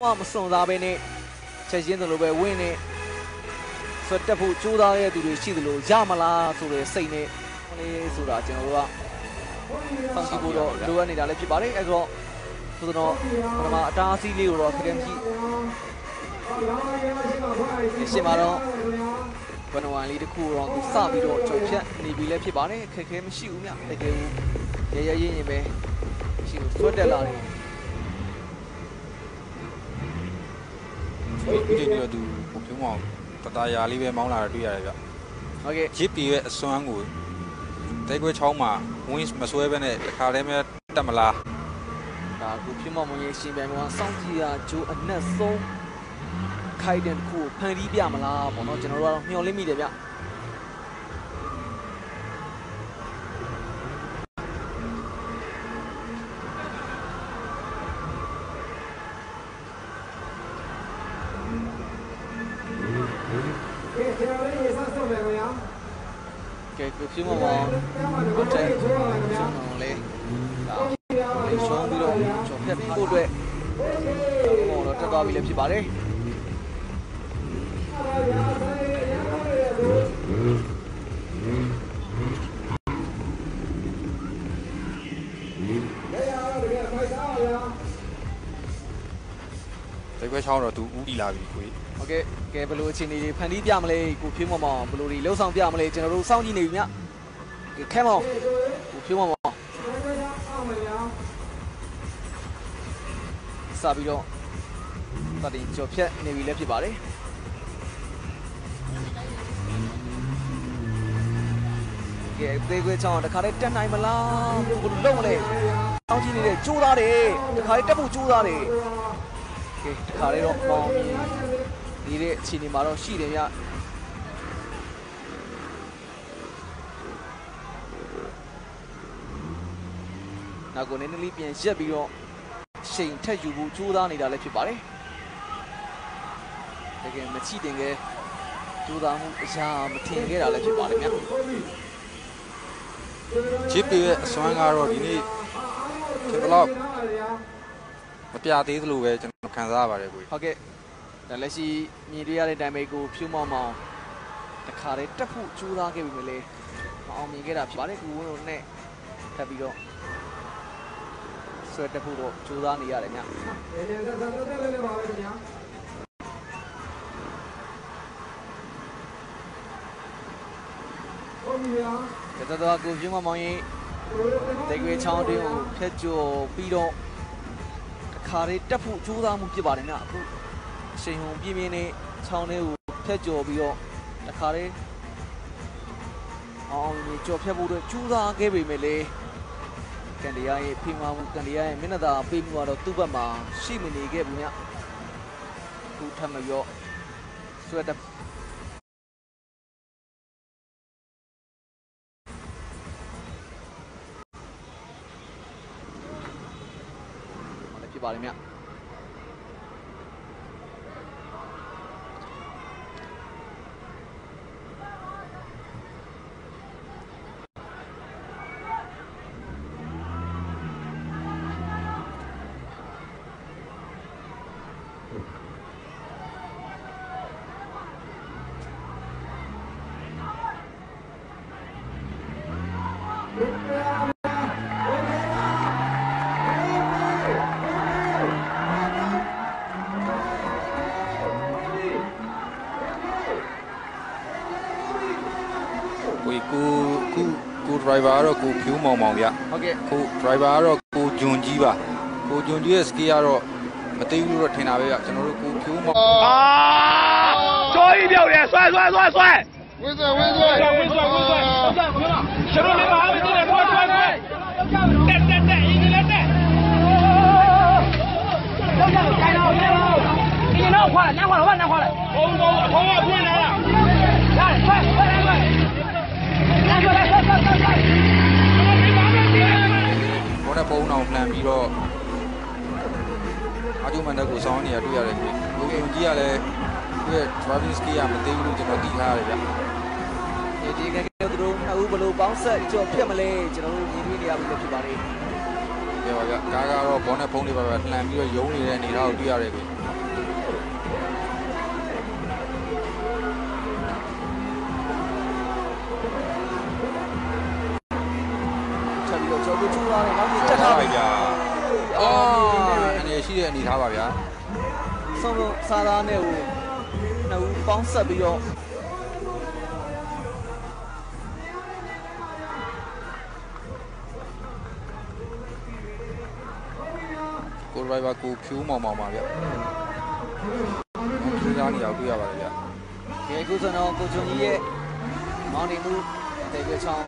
မမစွန်စားပဲနဲ့ချက်ချင်းသလိုပဲဝင်းနေဆွတ်တက်ဖို့ကြိုးစားရတဲ့သူတွေရှိသလိုရမလားဆိုတဲ့စိတ်နဲ့ဟိုလေးဆိုတာကျွန်တော်တို့ကဖန်တီဖို့တော့လိုအပ်နေတာလည်းဖြစ်ပါတယ်အဲ့တော့ဆိုတော့ပထမအတားအဆီးလေးကိုတော့ခက်ခဲမရှိရှင်းပါတော့ဘန်နဝိုင်လေးတစ်ခုတော့သူစပြီးတော့ကြော်ဖြတ်နေပြီလည်းဖြစ်ပါတယ်ခက်ခဲမရှိဘူးမြတကယ်ဘူးရရရင်းရင်ပဲရှိလို့ဆွတ်တက်လာတယ် ဒီဒီတော့သူပုံပြုံးအောင်တတရာလေးပဲမောင်းလာတာတွေ့ရတယ်ဗျဟုတ်ကဲ့ရစ်ပီရဲ့အစွမ်းကိုတဲခွဲချောင်းမှာ wins မဆွဲဘဲနဲ့တစ်ခါတည်းပဲတက်မလားဒါကူပြမမွန်ရဲ့ရှင်ပြိုင်မှာစောင့်ကြည့်ရဂျိုးအနက်ဆုံးခိုင်တန်တစ်ခုဖန်တီးပြမလားပေါ့နော်ကျွန်တော်တို့ကတော့မျှော်လင့်မိတယ်ဗျ ကဲဆရာလေးရေဆက်ဆုံးမယ်ခင်ဗျာကဲကူပြမမောင်ဟုတ်တယ်ကျွန်တော်လေးဒါလေးရှုံးပြီးတော့ကျွန်တော်ဖြတ်ဖို့အတွက်ဟိုတော့တက်သွားပြီလည်းဖြစ်ပါတယ်တဲ ဇက်ခွဲချောင်းတော့သူဥတီလာပြီကိုကြီးဟုတ်ကဲ့ကဲဘလို့အခြေအနေတွေဖန်တီးပြမလဲကိုဖြိုးမောင်မောင်ဘလို့တွေလှုပ်ဆောင်ပြမလဲကျွန်တော်တို့စောင့်ကြည့်နေပြီမြခဲမောင်ကိုဖြိုးမောင်မောင်စပြီးတော့တတိကျော်ဖြတ်နေပြီလည်းဖြစ်ပါတယ်ကဲသေးခွေးချောင်းတခါလေးတက်နိုင်မလားဘလို့လုံးလဲအောင်ကြည့်နေတယ်ကြိုးသားတယ်တခါလေးတက်ဖို့ကြိုးသားတယ် ကဲတခါလေးတော့မောင်နေတဲ့အခြေအနေမှာတော့ရှိတယ်ညနောက်ကိုနည်းနည်းလေးပြန်ရက်ပြီးတော့ရှိန်ထက်ယူဖို့ကြိုးစားနေတာလည်းဖြစ်ပါတယ်တကယ်မချိတင်ခဲ့ကြိုးစားမှုအရာမထင်ခဲ့တာလည်းဖြစ်ပါတယ်ဗျာရစ်ပီရဲ့အစွမ်းကတော့ဒီနေ့ခင်ဗျား မပြသေးသလိုပဲကျွန်တော်ခံစားရပါတယ်ခွေဟုတ်ကဲ့ဒါလက်ရှိမြင်တွေ့ရတဲ့အတိုင်းပဲကိုဖြူမောင်မောင်တခါတည်းတက်ဖို့ကြိုးစားခဲ့ပြီမလဲမအောင်မြင်ခဲ့တာဖြစ်ပါတယ်ကိုဝင်းတို့နဲ့ထပ်ပြီးတော့ဆွဲတက်ဖို့တော့ကြိုးစားနေရတယ်ညရေဆက်ဆက်တက်လေးလေးပါပဲခင်ဗျာဟုတ်ပြီဗျာတတော်တော်ကိုဖြူမောင်မောင်ရင်ဒေကွေချောင်းတွင်းကိုဖျက်ကျော်ပြီးတော့တ ခါတည်းတက်ဖို့ကြိုးစားမှုဖြစ်ပါတယ်ညအခုအချိန်ဟုန်ပြင်းပြင်းနဲ့ချောင်းလေးကိုဖျက်ကျော်ပြီးတော့တခါတည်းအောင်အောင်မြင်ကျော်ဖြတ်ဖို့အတွက်ကြိုးစားခဲ့ပေမဲ့လည်းကန်တရားရဲ့ဖိမမှုကန်တရားရဲ့မျက်နှာသာပေးမှုကတော့သူ့ဘက်မှာရှိမနေခဲ့ဘူးညခုထပ်မရော့ဆွဲတက် ဟောလည်းဖြ ကိုကိုကို driver ကတော့ကိုဖြိုးမောင်မောင်ဗျဟုတ်ကဲ့ကို driver ကတော့ကိုဂျွန်ကြီးပါကိုဂျွန်ကြီးရဲ့ skill ကတော့မသိဘူးတော့ထင်တာပဲဗျကျွန်တော်တို့ကိုဖြိုးမောင်အာချိုးကြီးပြောက်တယ်ဆွဲဆွဲဆွဲဆွဲဝင်းဆွဲဝင်းဆွဲဝင်းဆွဲဝင်းဆွဲဝင်းဆွဲကျွန်တော်လည်းမဟာမင်းတို့လည်းထွက်ထွက် အောင် plan ပြီးတော့အာဂျူမန်တက်ကိုစောင်းနေရတွေ့ရတယ်ခွေကိုဂျွန်ကြီးကလည်းသူ့ရဲ့ driving ski ကမသိဘူးလို့ကျွန်တော်သိထားရတယ်ဗျဒီဒီကဲကဲသူတို့နှစ်ဦးဘယ်လိုပေါင်းဆက်ကြော်ဖြတ်မလဲကျွန်တော်တို့မြင်တွေ့နေရပြီလည်းဖြစ်ပါလေပြောပါဗျကားကတော့ဘောနဲ့ဖုံးလေးပါပဲလှန်ပြီးတော့ယုံနေတဲ့အနေအထားကိုတွေ့ရတယ်ကွ ကိုချိုးသွားတယ်နောက်ပြီးတတက်တ်ထားထားပါပြီဗျာအော်အနေရှိတဲ့အနေထားပါဗျာဆုံးလို့စားသားနဲ့ကိုနှစ်ဦးပေါင်းဆက်ပြီးတော့ကိုဒရိုင်ဘာကိုဖြူးမောင်မောင်ပါဗျာဒီသားနေရောက်တွေ့ရပါတယ်ဗျာဒီအခုဆိုတော့ကိုချွန်ကြီးရဲ့မောင်နေမှုအသေးပဲချောင်း